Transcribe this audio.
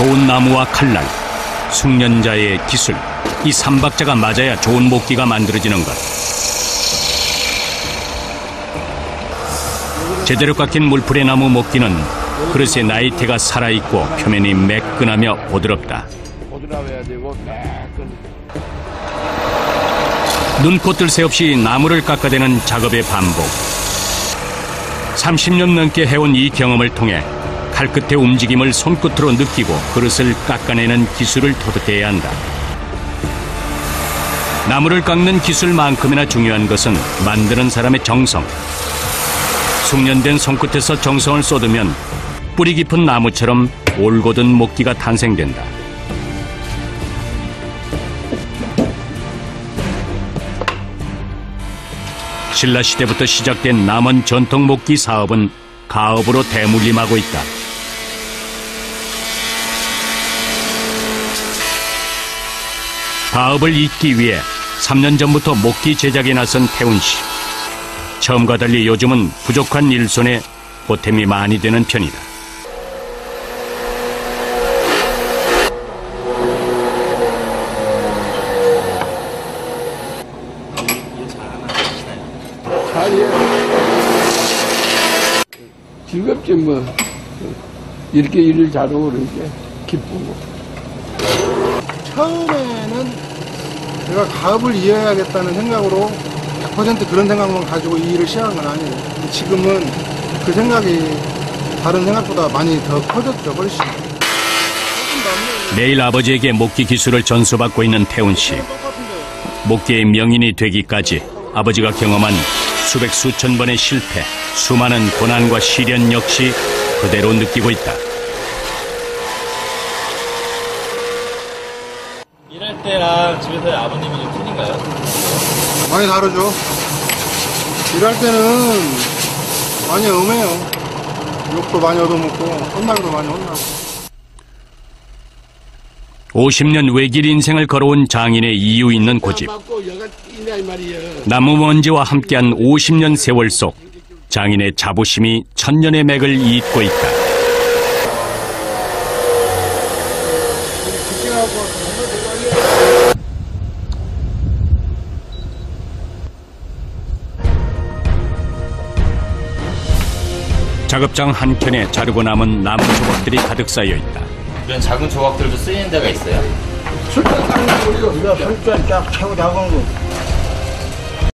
좋은 나무와 칼날, 숙련자의 기술, 이 삼박자가 맞아야 좋은 목기가 만들어지는 것. 제대로 깎인 물풀의 나무 목기는 그릇의 나이테가 살아있고 표면이 매끈하며 부드럽다. 뜰새 없이 나무를 깎아대는 작업의 반복. 30년 넘게 해온 이 경험을 통해 칼끝의 움직임을 손끝으로 느끼고 그릇을 깎아내는 기술을 터득해야 한다. 나무를 깎는 기술만큼이나 중요한 것은 만드는 사람의 정성. 숙련된 손끝에서 정성을 쏟으면 뿌리 깊은 나무처럼 올곧은 목기가 탄생된다. 신라 시대부터 시작된 남원 전통 목기 사업은 가업으로 대물림하고 있다. 가업을 잇기 위해 3년 전부터 목기 제작에 나선 태훈 씨. 처음과 달리 요즘은 부족한 일손에 보탬이 많이 되는 편이다. 잘해 즐겁지 뭐 이렇게 일을 잘하고 그러니까 기쁘고 처음에는 내가 가업을 이어야겠다는 생각으로 100% 그런 생각만 가지고 이 일을 시작한 건 아니에요. 지금은 그 생각이 다른 생각보다 많이 더 커졌죠, 훨씬. 매일 아버지에게 목기 기술을 전수받고 있는 태훈 씨. 목기의 명인이 되기까지 아버지가 경험한 수백 수천 번의 실패, 수많은 고난과 시련 역시 그대로 느끼고 있다. 일할 때랑 집에서의 아버님이 좀 틀린가요? 많이 다르죠. 일할 때는 많이 음해요. 욕도 많이 얻어먹고, 혼나기도 많이 혼나고. 50년 외길 인생을 걸어온 장인의 이유 있는 고집. 나무 먼지와 함께한 50년 세월 속 장인의 자부심이 천년의 맥을 잇고 있다. 작업장 한 켠에 자르고 남은 나무 조각들이 가득 쌓여 있다. 이런 작은 조각들도 쓰이는 데가 있어요. 술잔 우리가 쫙 나가는 거.